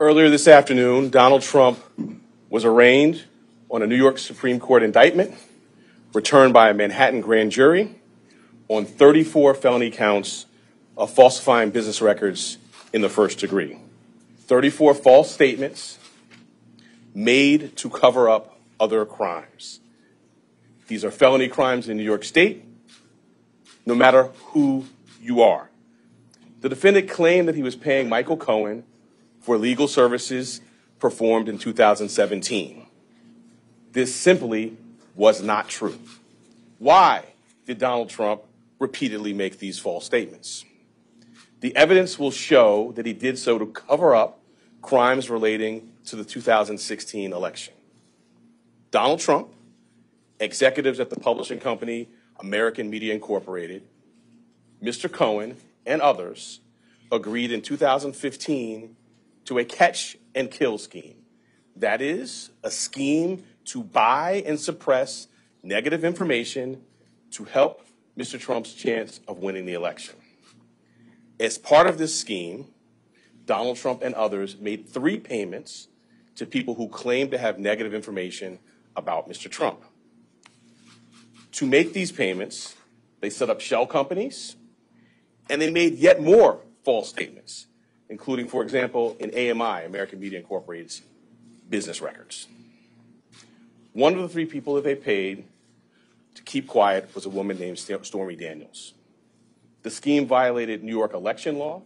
Earlier this afternoon, Donald Trump was arraigned on a New York Supreme Court indictment returned by a Manhattan grand jury on 34 felony counts of falsifying business records in the first degree. 34 false statements made to cover up other crimes. These are felony crimes in New York State, no matter who you are. The defendant claimed that he was paying Michael Cohen for legal services performed in 2017. This simply was not true. Why did Donald Trump repeatedly make these false statements? The evidence will show that he did so to cover up crimes relating to the 2016 election. Donald Trump, executives at the publishing company American Media Incorporated, Mr. Cohen, and others agreed in 2015 to a catch and kill scheme. That is, a scheme to buy and suppress negative information to help Mr. Trump's chance of winning the election. As part of this scheme, Donald Trump and others made three payments to people who claimed to have negative information about Mr. Trump. To make these payments, they set up shell companies and they made yet more false statements including, for example, in AMI, American Media Incorporated's business records. One of the three people that they paid to keep quiet was a woman named Stormy Daniels. The scheme violated New York election law,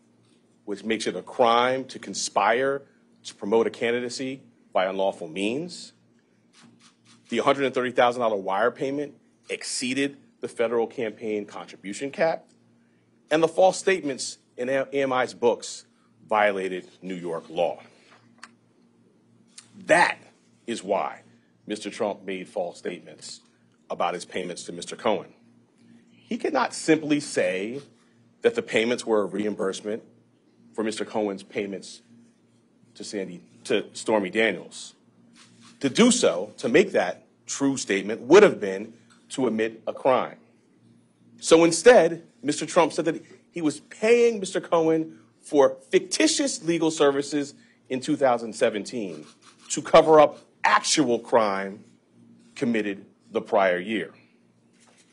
which makes it a crime to conspire to promote a candidacy by unlawful means. The $130,000 wire payment exceeded the federal campaign contribution cap. And the false statements in AMI's books violated New York law. That is why Mr. Trump made false statements about his payments to Mr. Cohen. He could not simply say that the payments were a reimbursement for Mr. Cohen's payments to Sandy to Stormy Daniels. To do so, to make that true statement, would have been to admit a crime. So instead, Mr. Trump said that he was paying Mr. Cohen for fictitious legal services in 2017 to cover up actual crime committed the prior year.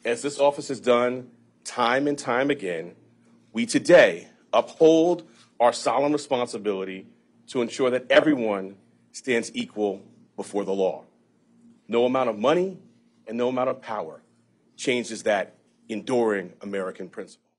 As this office has done time and time again, we today uphold our solemn responsibility to ensure that everyone stands equal before the law. No amount of money and no amount of power changes that enduring American principle.